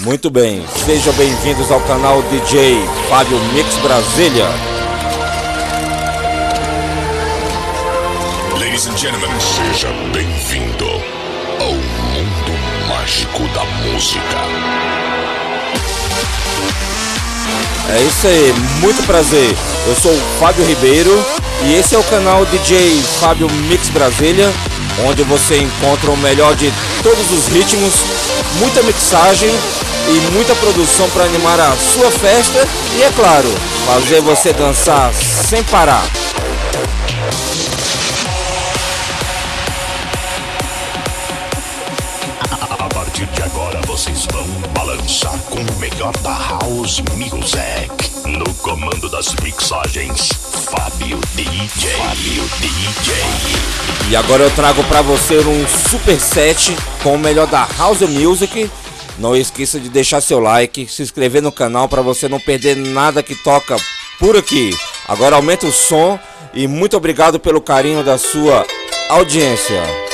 Muito bem, sejam bem-vindos ao canal DJ Fábio Mix Brasília. Ladies and gentlemen, seja bem-vindo ao mundo mágico da música. É isso aí, muito prazer. Eu sou o Fábio Ribeiro e esse é o canal DJ Fábio Mix Brasília, onde você encontra o melhor de todos os ritmos, muita mixagem e muita produção para animar a sua festa e, é claro, fazer você dançar sem parar. A partir de agora vocês vão balançar com o melhor da House Music. No comando das mixagens, Fábio DJ. Fábio DJ. E agora eu trago para você um super set com o melhor da House Music. Não esqueça de deixar seu like, se inscrever no canal para você não perder nada que toca por aqui. Agora aumenta o som e muito obrigado pelo carinho da sua audiência.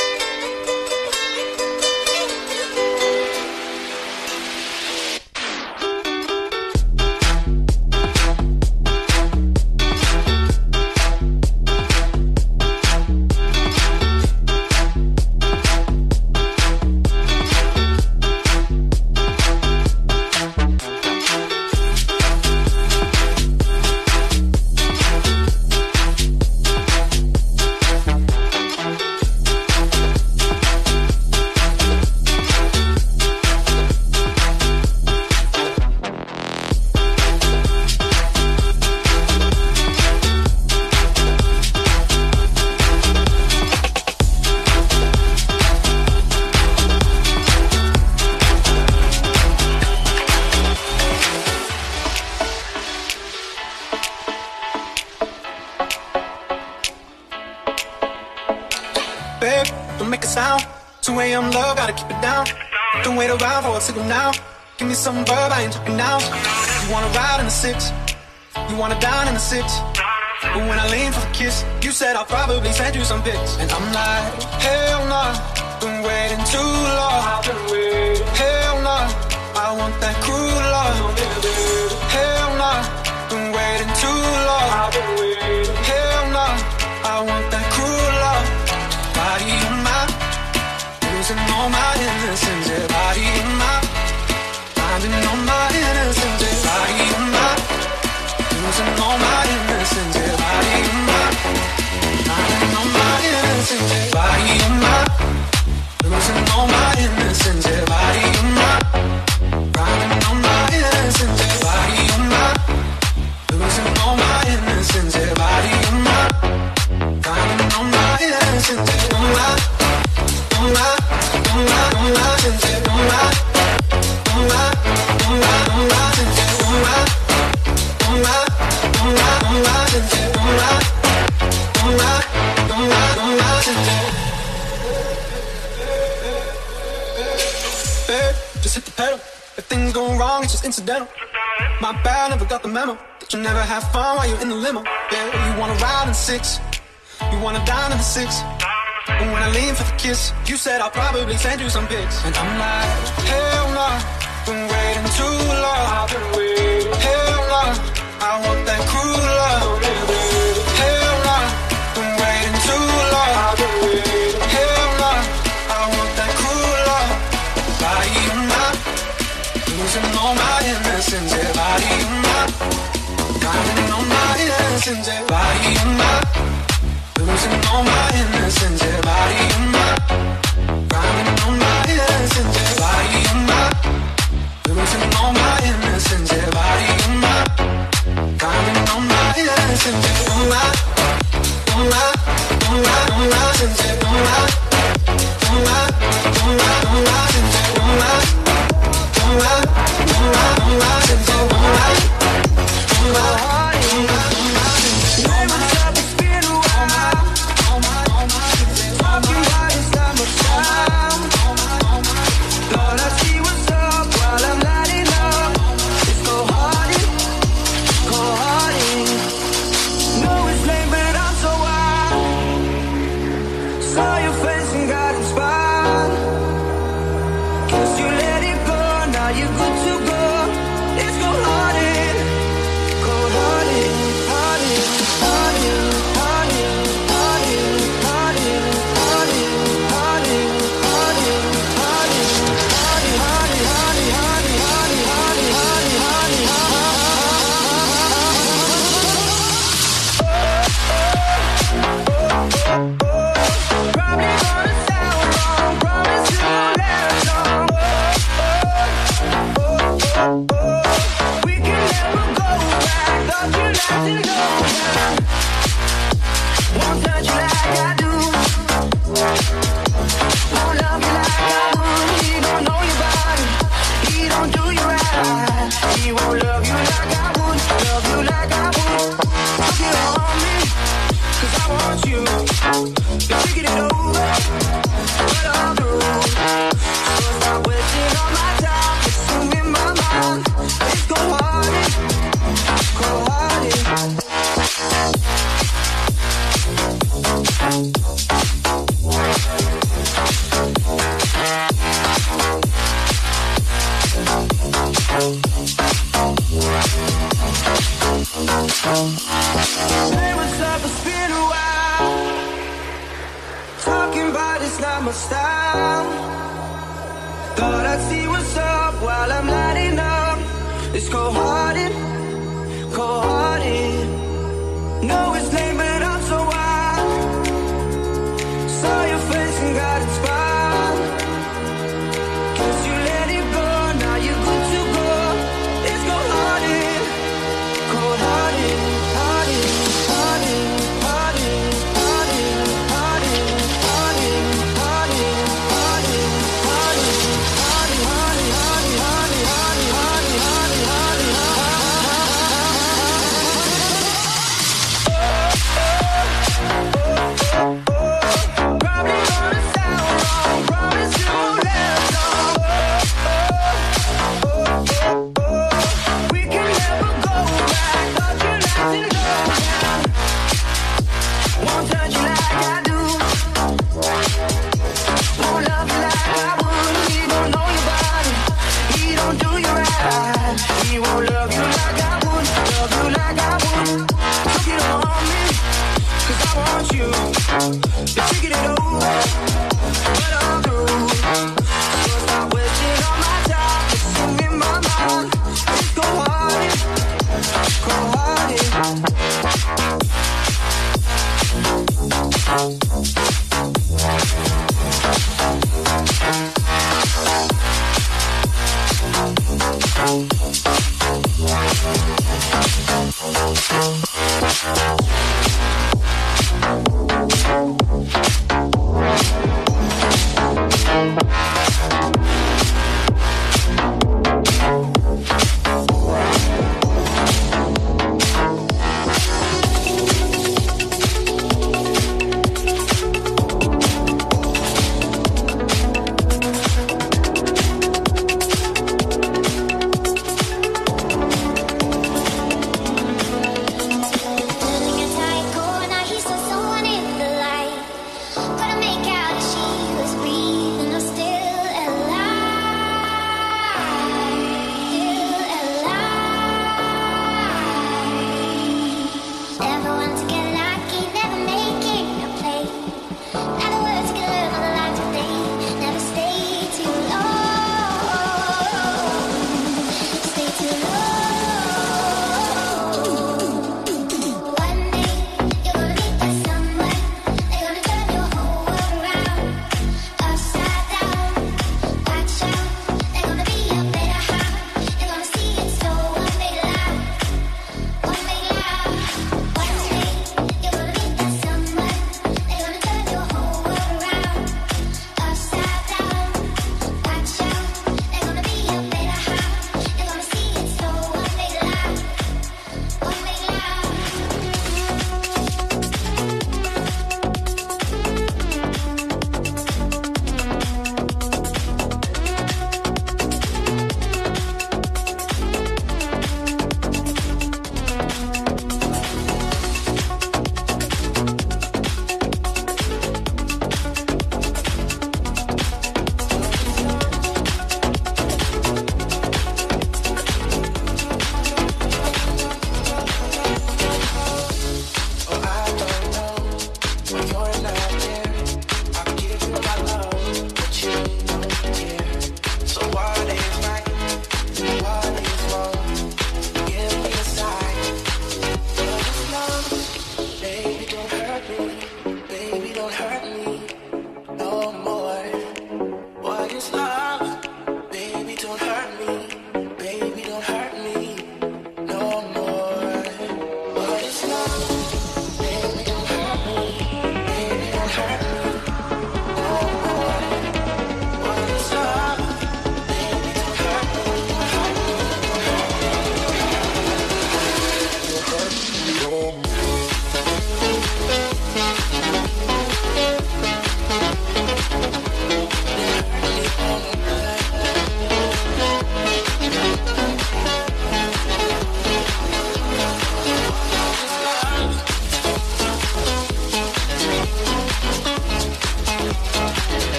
I'm not Never have fun while you're in the limo. Yeah, you wanna ride in six. You wanna dine in the six. But when I lean for the kiss, you said I'll probably send you some pics. And I'm like, hell no, been waiting too long. Hell no, I want that cruel love. Innocence. Yeah, body on my. Losing all my innocence, yeah, body on my Couldn't touch out if she was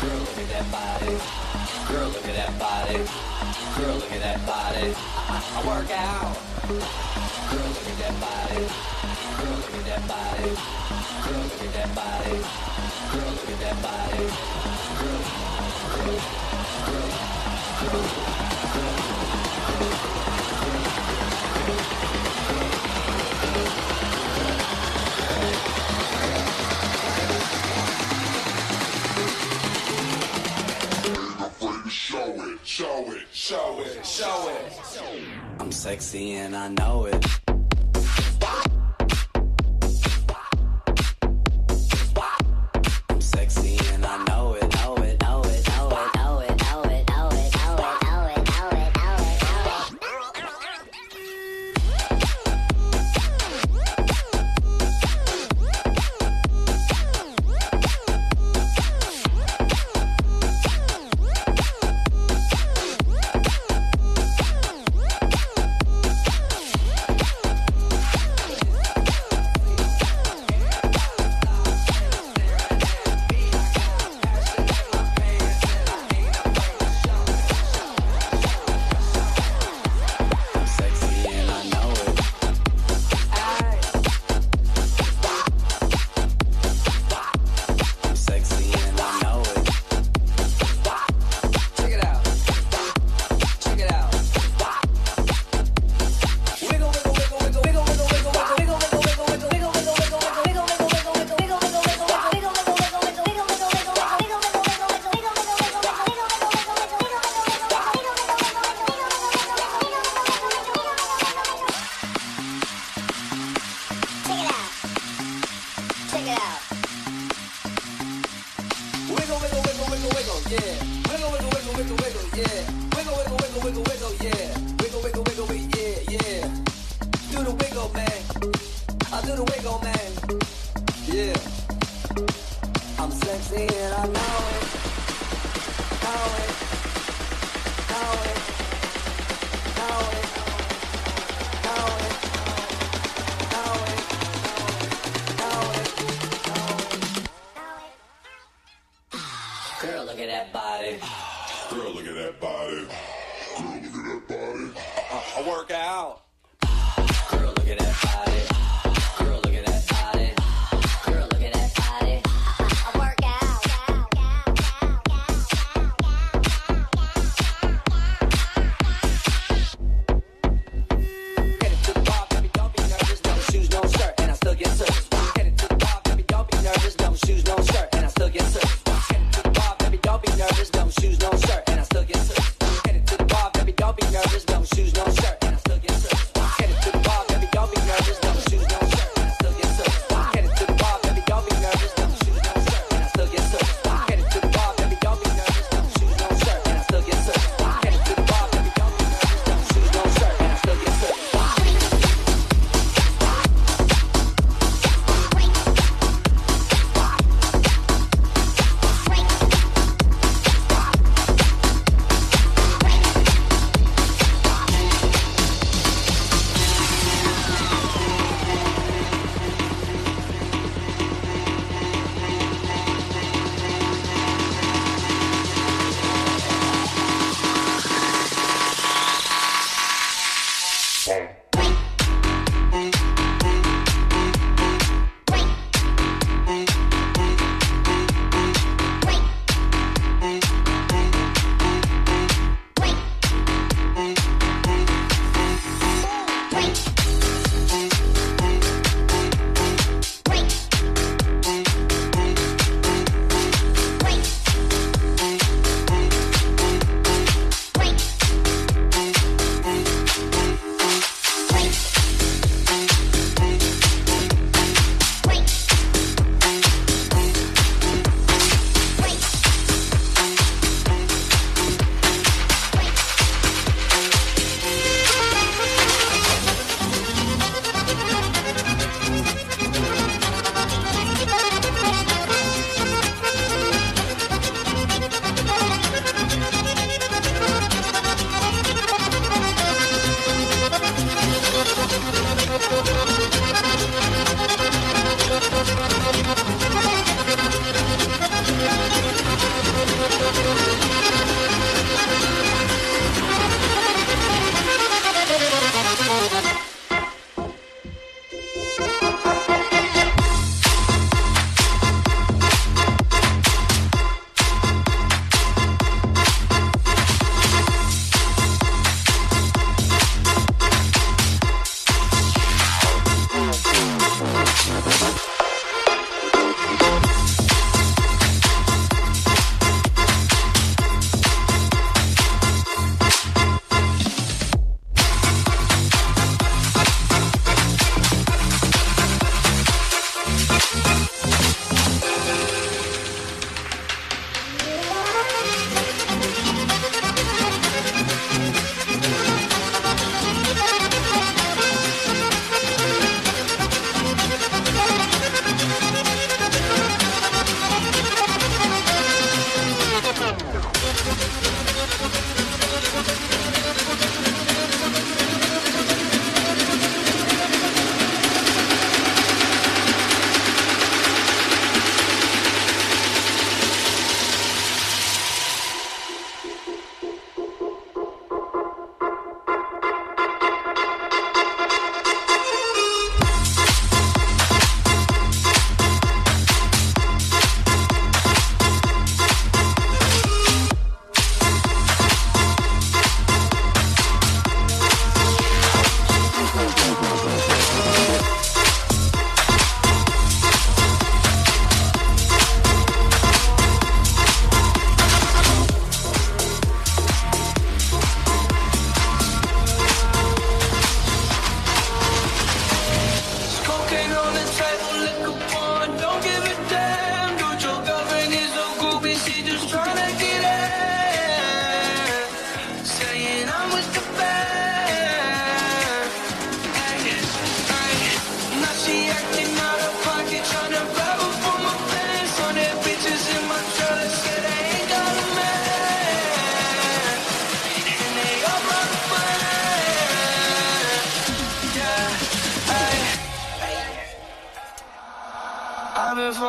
Girl, look at that body. Girl, look at that body. Girl, look at that body. I, work out. Girl, look at that body. Girl, look at that body. Girl, look at that body. Girl, look at that body. Girl, girl, girl, girl, girl, girl. girl. Show it, show it, show it. I'm sexy and I know it.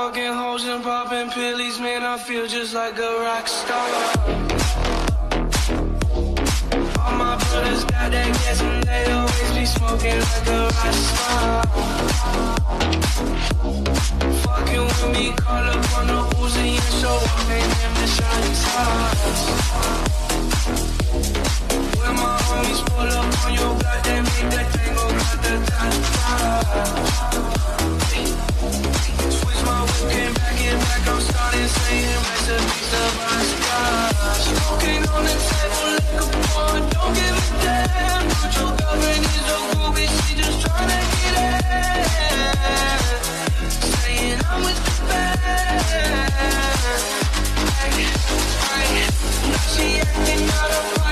Fucking hoes and popping pillies, man, I feel just like a rock star. All my brothers got that gas and they always be smoking like a rock star. Fucking with me, call up on the Uzi and show up, and them the shining pull up on your make that my back and back, I'm starting saying recipes my. Smoking on the table don't give a damn. Your girlfriend she just tryna get in. Saying I'm with the. Ay, ay, now she acting out of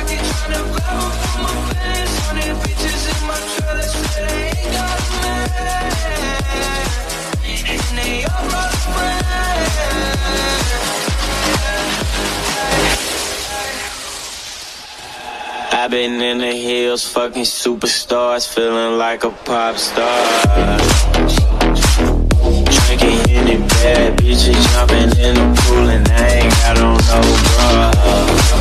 I've been in the hills, fucking superstars, feeling like a pop star. Drinking in the bad bitches, jumping in the pool, and I ain't got on no bra.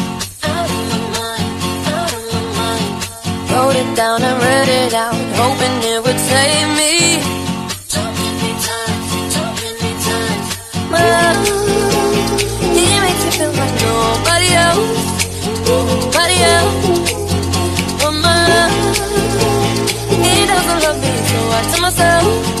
Wrote it down and read it out, hoping it would save me. Love, he makes me feel like nobody else, nobody else. But my love, he doesn't love me, so I tell myself,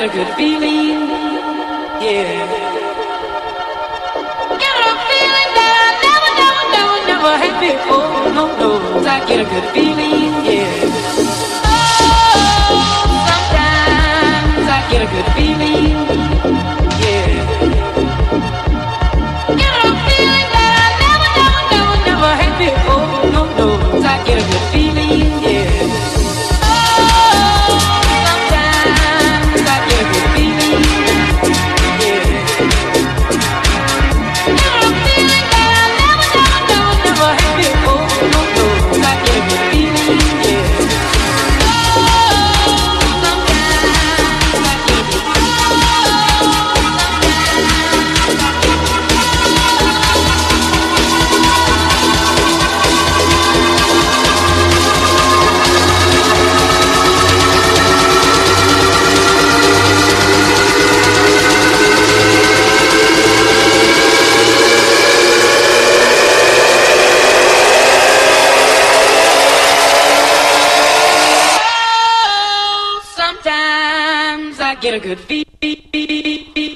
get a good feeling. Yeah. Get a feeling that I never, never, never, never had before. No, no, I get a good feeling. I get a good feed.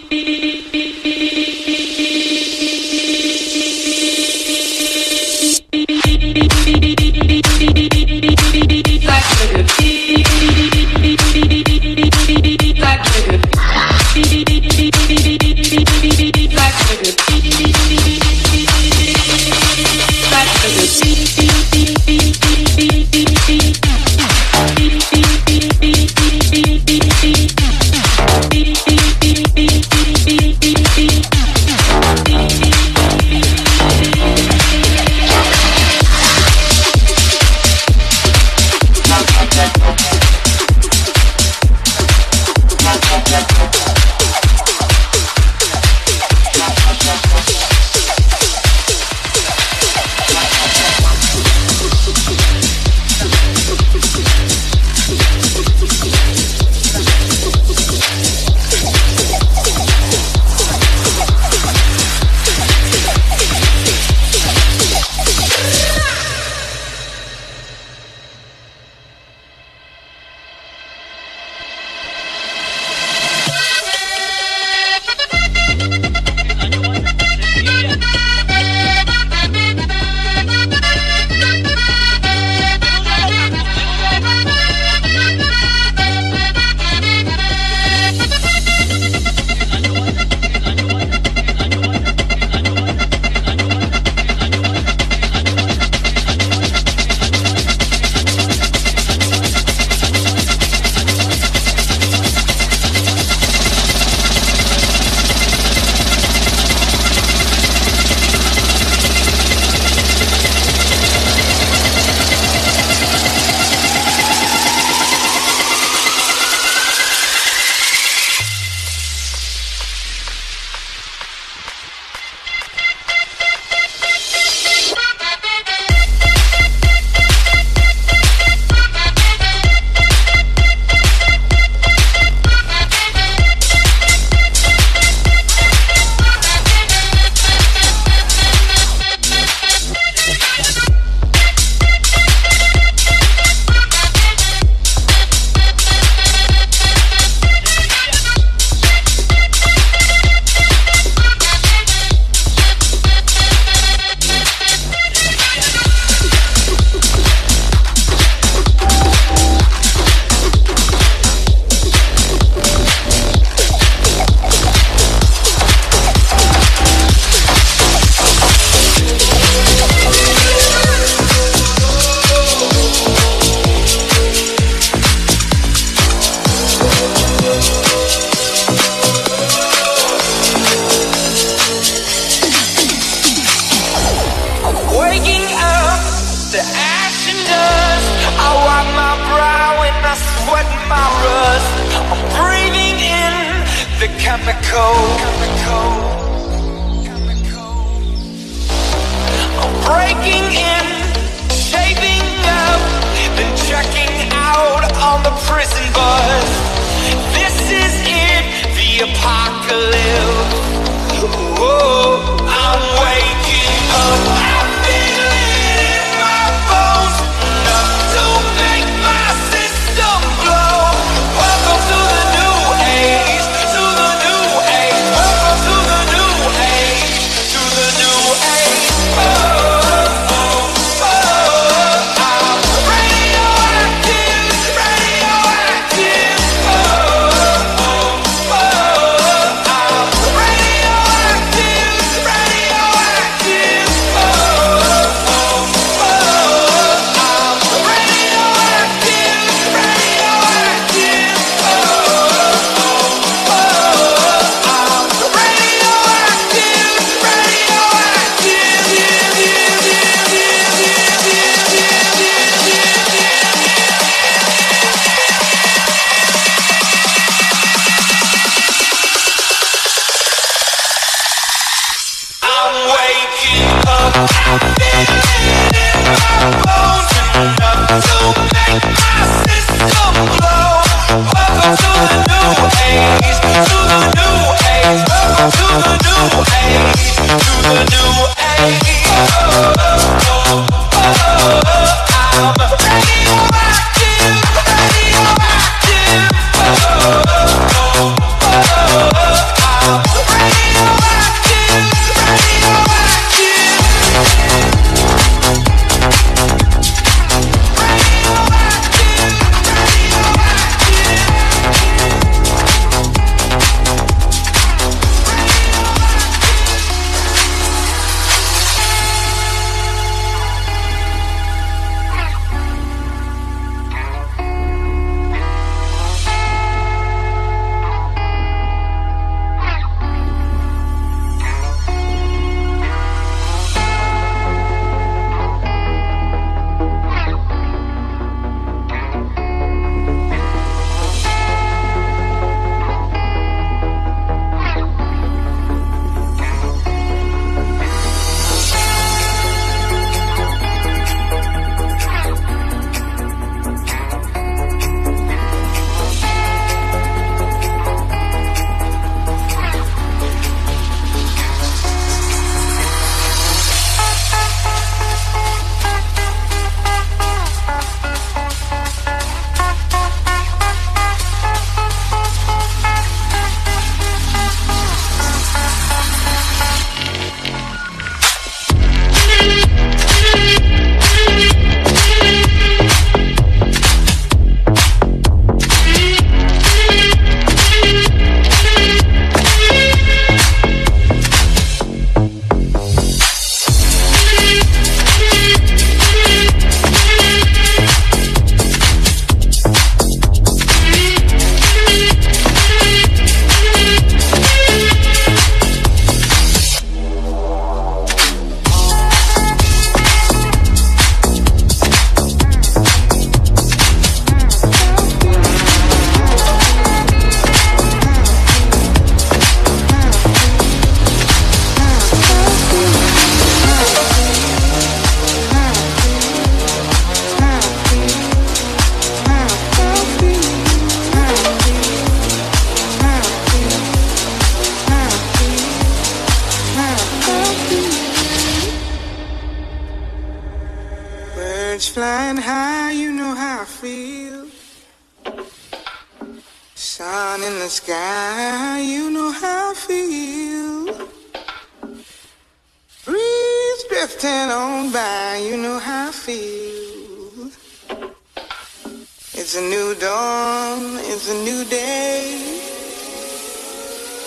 It's a new dawn, it's a new day.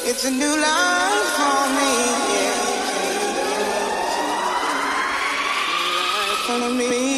It's a new life for me, yeah. for me.